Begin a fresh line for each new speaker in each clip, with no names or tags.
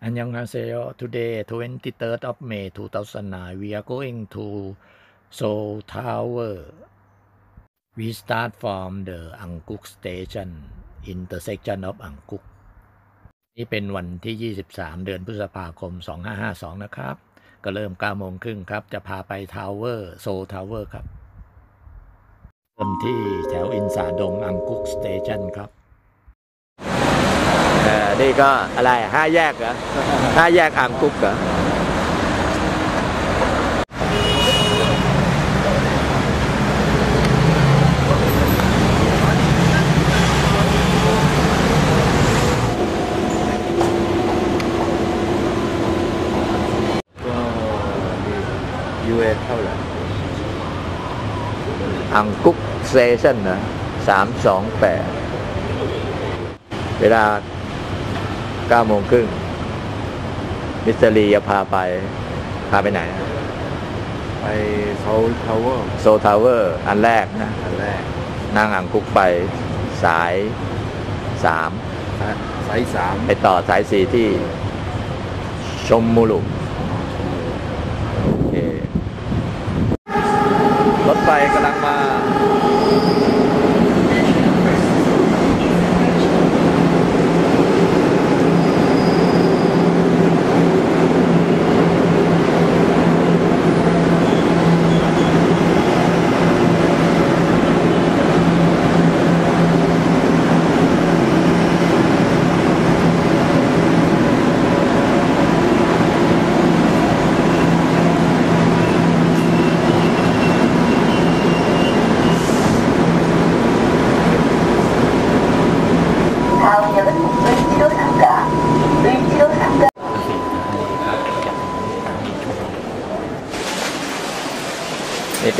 안녕하세요. Today, 23rd of May 2009, we are going to Seoul Tower. We start from the Anguk Station, intersection of Anguk. นี่เป็นวันที่ 23 เดือนพฤษภาคม 2552 นะครับ ก็เริ่ม9โมงครึ่งครับ จะพาไป Tower Seoul Tower ครับ เริ่มที่แถวอินซาดงอังกุก station ครับ
นี่ก็อะไรห้าแยกเหรอห้าแยกอ่างกุ๊กเหรอ
ก็ยูเอเท่าไหร่
อ่างกุ๊กสเตชันนะสามสองแปดเวลา เก้าโมงครึ่งมิสเตอรีจะพาไป พาไปไหน
ไปโซลทาวเวอร์
โซทาวเวอร์ อันแรกนะ
อันแรก
นั่งอ่างกุ๊กไปสายสาม
สายสาม
ไปต่อสายสี่ที่ชมมูลุ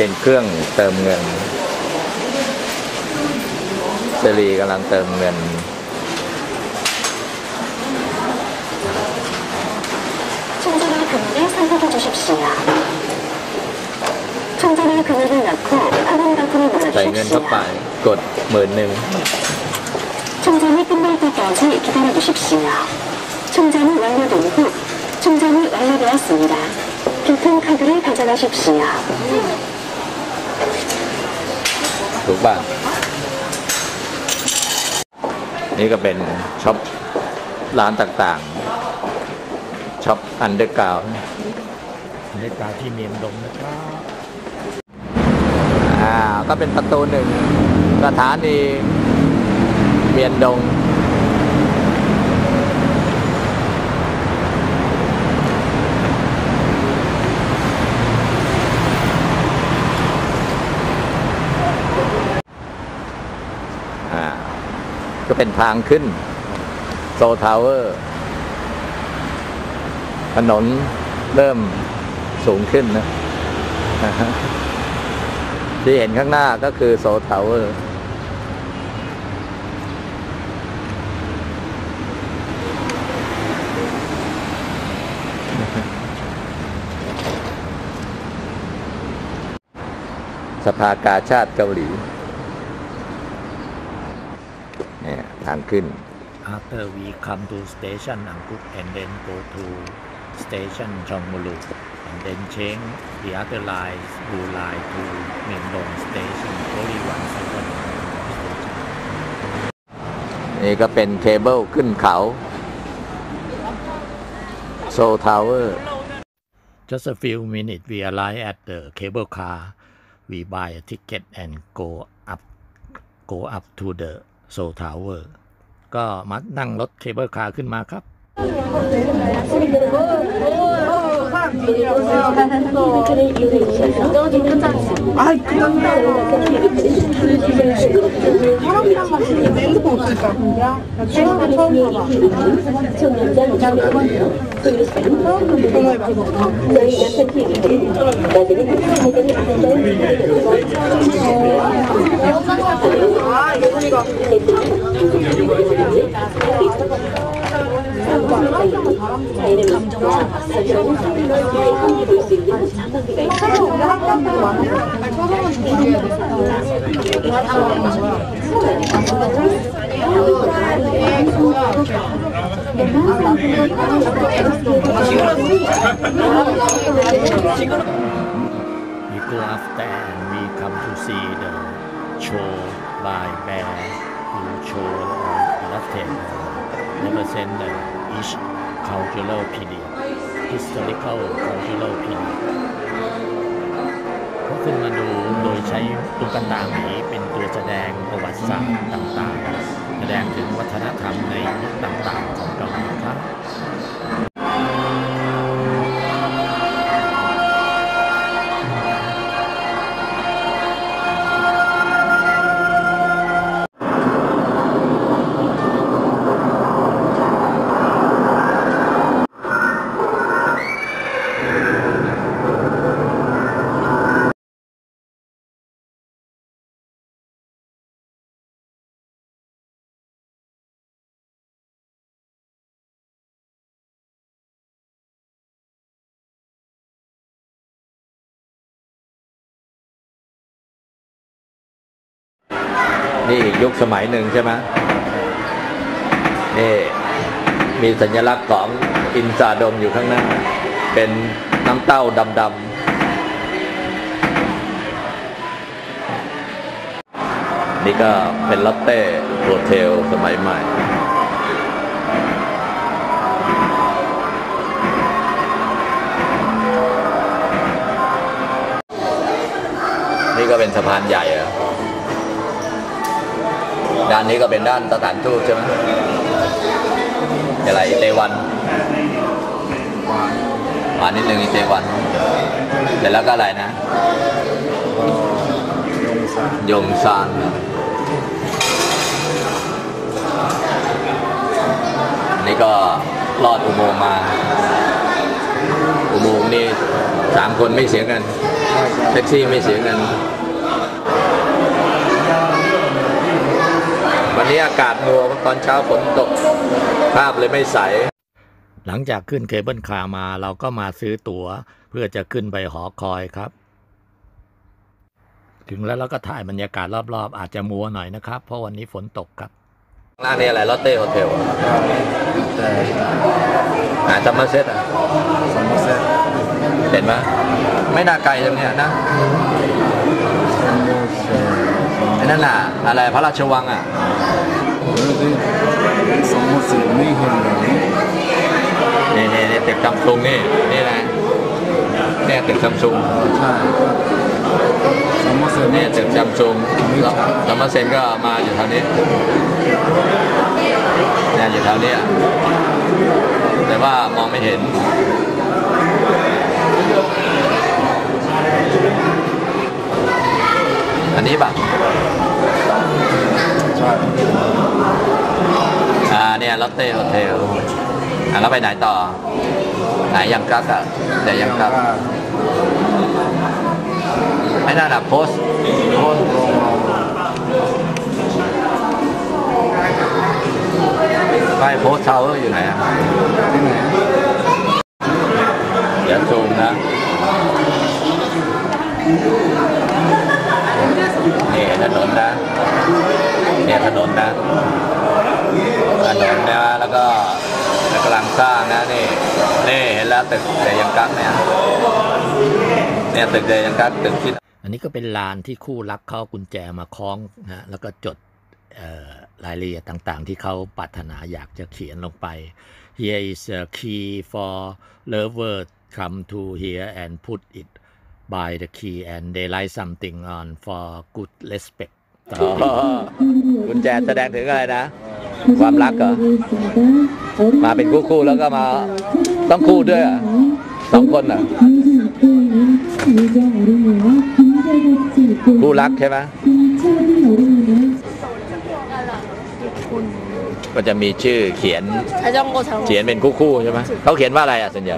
เป็นเครื่องเติมเงินเซรีกำลังเติมเงิน
충전할 금액을 선택해 주십시오. 충전할 금액을 넣고 확인 버튼을
ใส่เงินเข้าไป
눌러주십시오.
กดหมื่นหนึ่ง
충전이 끝날 때까지 기다려 주십시오. 충전이 완료된 후 충전이 완료되었습니다. 교통카드를 가져가십시오.
ถูกป่ะ นี่ก็เป็น shop ร้านต่างๆ shop underground
บรรยากาศที่เมียงดงนะครับ
อ่าก็เป็นประตูหนึ่งสถานีเมียงดง ก็เป็นทางขึ้น Seoul Tower ถนนเริ่มสูงขึ้นนะ ที่เห็นข้างหน้าก็คือ Seoul Tower สภากาชาติเกาหลี เนี่ยทางขึ้น
After we come to station Angkuk and then go to station Chongmulu and then change the other line blue line to Myeongdong station only one second station
นี่ก็เป็นเคเบิลขึ้นเขาโซทาวเวอร์
Just a few minutes we arrive at the cable car we buy a ticket and go up go up to the Seoul Tower ก็มานั่งรถเคเบิลคาร์ขึ้นมาครับ
아이 사람이랑 같이 핸드폰 없을까? 야, 친구랑 처음 봐봐. 전화해봐. 아, 예쁜이가.
We go after and we come to see the show by Bear, who show hand never send the each cultural period historical cultural period ก็ขึ้นมาดูโดยใช้ตุ๊กตาหมีเป็นตัวแสดงประวัติศาสตร์ต่างๆ แสดงถึงวัฒนธรรมในยุคต่างๆของเกาหลีครับ
นี่อีกยุคสมัยหนึ่งใช่ไหมนี่มีสัญลักษณ์ของอินซาดมอยู่ข้างหน้า เป็นน้ำเต้าดำๆ นี่ก็เป็นลอตเต้โฮเทลสมัยใหม่นี่ก็เป็นสะพานใหญ่ ด้านนี้ก็เป็นด้านสถานทูตใช่ไหมอะไรเตวันมานิดนึงอิเตวันเสร็จแล้วก็อะไรนะ ยงซานอันนี้ก็ลอดอุโมงค์มา อุโมงค์นี่สามคนไม่เสียเงินแท็กซี่ไม่เสียเงิน วันนี้อากาศมัวตอนเช้าฝนตก ภาพเลยไม่ใส
หลังจากขึ้น cable car มาเราก็มาซื้อตั๋ว เพื่อจะขึ้นไปหอคอยครับ ถึงแล้วเราก็ถ่ายบรรยากาศรอบๆ อาจจะมัวหน่อยนะครับ เพราะวันนี้ฝนตกครับ
ร้านนี้อะไร Lotte Hotelหา Somerset อะเห็นไหมไม่น่าไกลตรงเนี้ยนะไอ้นั่นน่ะ อะไรพระราชวังอะนี่นี่นี่ตึกซัมซุงนี่นี่นะเนี่ยตึกซัมซุงเนี่ยตึกซัมซุงแล้ว Somerset ก็มาอยู่แถวนี้เนี่ยอยู่แถวนี้แต่ว่ามองไม่เห็น นนี้ป่ะอ่าเนี่ยลอตเต้โฮเทลอะแล้วไปไหนต่อ ไหนยังกักอะแต่ยังกักไม่น่าดับโพสโพสไปโพสเทาอยู่ไหนอะเดี๋ยวซูมนะ นี่ถนนนะเนี่ยถนนนะถนนนะแล้วก็กำลังสร้างนะนี่นี่เห็นแล้วตึกเดยังกักเนี่ยเนี่ยตึกเดยังกักตึกที่
อันนี้ก็เป็นลานที่คู่รักเขาเอากุญแจมาคล้องนะแล้วก็จดรายละเอียดต่างๆ ที่เขาปรารถนาอยากจะเขียนลงไป Here is a key for lover come to here and put it by the key and they write something on for good respect
กุญแจแสดงถึงอะไรนะ ความรักเหรอ มาเป็นคู่คู่แล้วก็มาต้องคู่ด้วยสองคนอะ คู่รักใช่ไหมก็จะมีชื่อเขียนเขียนเป็นคู่คู่ใช่ไหมเขาเขียนว่าอะไรอะส่
วนให
ญ่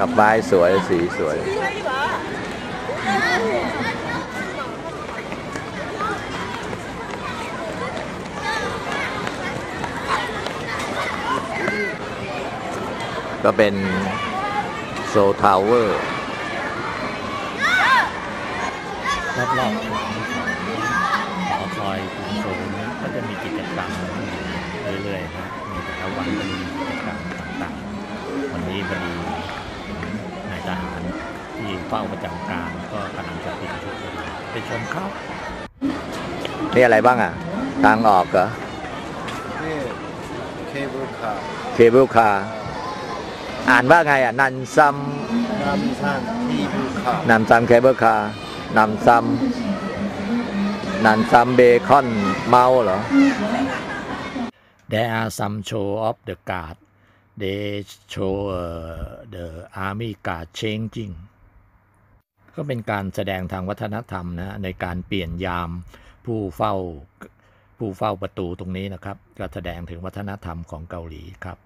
ดอกไม้สวยสีสวย ก็เป็นโซทาวเวอร์
รอบๆหอคอยกรุงโซนี้ก็จะมีกิจกรรมเรื่อยๆนะมีแต่ละวันก็มีกิจกรรมต่างๆ วันนี้พอดี เฝ้าประจำการก็กำลังจะเปลี่ยนชุดพอดีไปชมครับ
นี่อะไรบ้างอะทางออกเหรอ
นี่
cable car cable car อ่านว่าไงอะนัมซา
นนัมซาน cable car
นัมซาน cable car นัมซานนันซัมเบคอนเมาเหรอ
There are some show of the guard they show uh, the army guard changing ก็เป็นการแสดงทางวัฒนธรรมนะในการเปลี่ยนยามผู้เฝ้าผู้เฝ้าประตูตรงนี้นะครับ ก็แสดงถึงวัฒนธรรมของเกาหลีครับ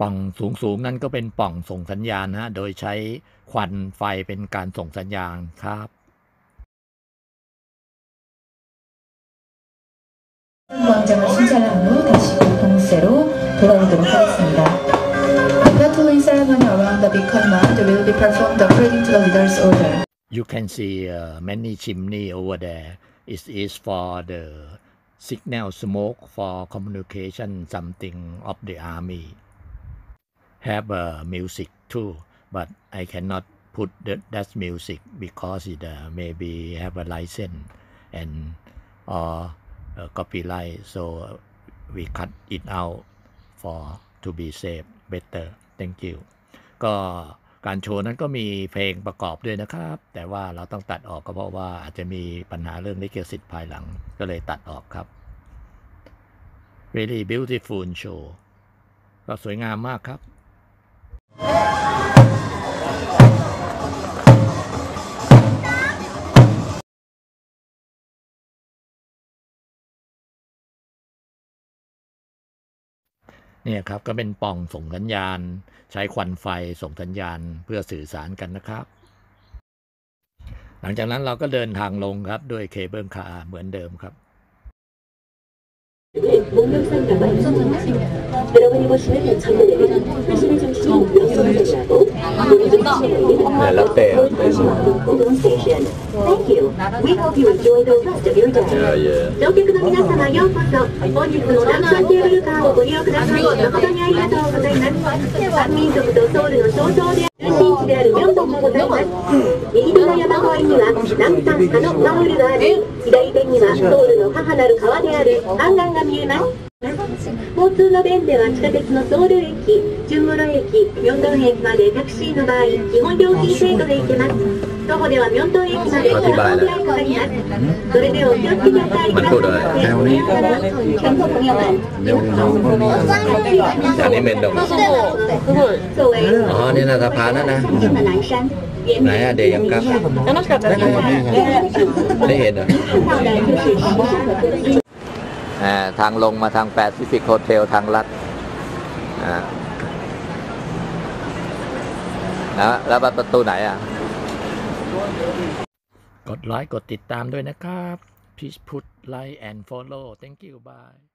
ปล่องสูงๆนั่นก็เป็นปล่องส่งสัญญาณนะโดยใช้ควันไฟเป็นการส่งสัญญาณครับ
광장을 신청한 후 다시 공동세로 돌아오도록 하겠습니다. Around the beacon mount will be performed according to the leader's order.
You can see uh, many chimney over there. It is for the signal smoke for communication something of the army. Have uh, music too, but I cannot put the, that music because it uh, maybe have a license and or uh, copyright. So we cut it out for to be safe better. Thank you. ก็การโชว์นั้นก็มีเพลงประกอบด้วยนะครับ แต่ว่าเราต้องตัดออกก็เพราะว่าอาจจะมีปัญหาเรื่องลิขสิทธิ์ภายหลังก็เลยตัดออกครับ Really beautiful show ก็สวยงามมากครับ เนี่ยครับก็เป็นปล่องส่งสัญญาณ ใช้ควันไฟส่งสัญญาณเพื่อสื่อสารกันนะครับ หลังจากนั้นเราก็เดินทางลงครับด้วยเคเบิลคาร์เหมือนเดิมครับ
목욕산가가 여러분이 보시는 전면에는 표시를 중심 역성선이라고 เนี่ย Thank you. We hope you enjoy the rest of your day. 乗客の皆様ようこそ本日の南山テーブルカーをご利用ください誠にありがとうございます三民族とソウルの象徴である新地である明洞もございます右手の山越えには南山派のマウルがあり左手にはソウルの母なる川である半岸が見えます交通の便では地下鉄のソウル駅、ジュンモロ駅、ミョンドン駅までタクシーの場合、基本料金制度で行けます。徒歩ではミョンドン駅まで7分くらいかかります。それではお気をつけてお帰りください。さようなら。全国には
เดี๋ยวเราก็มี
อันนี้เป็นดอก
作为
อ๋อ นี่นะสะพานนั่นนะ
常见的南山，原
ไหน
名
อะเดยังครับได้เห็นเหรอ ทางลงมาทาง Pacific Hotel ทางลัดนะแล้วประตูไหนอะ
กดไลค์กดติดตามด้วยนะครับ Please push like and follow Thank you bye